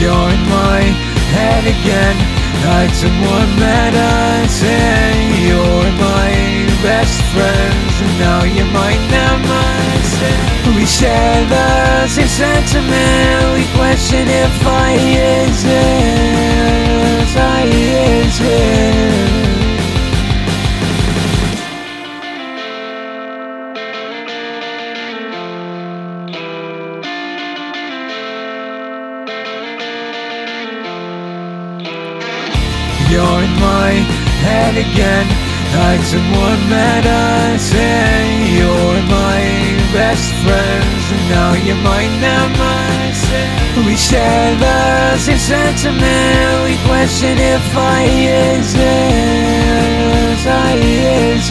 You're in my head again. Like someone that I say You're my best friends. And now you might never say We share the same sentiment We play You're in my head again. Like someone that I say You're my best friends. And now you're mine, now mine We share the same sentiment. We question if I exist. I is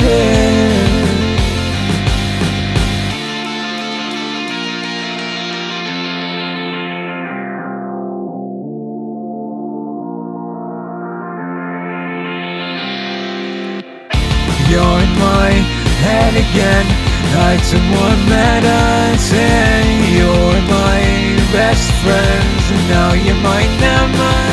You're in my head again. Like someone that I say You're my best friends. And now you're now mine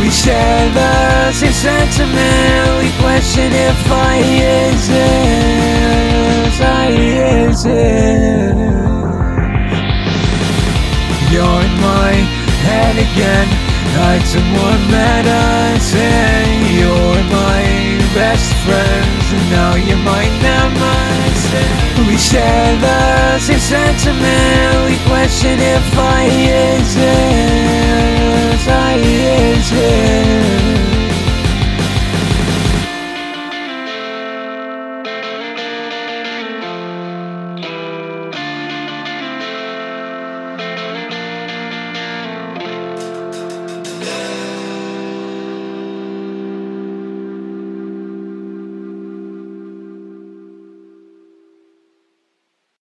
We share the same sentiment We question if I is it I is it You're in my head again. Like someone that I say now you're mine, now mine We share the same sentiment. We question if I is it I is it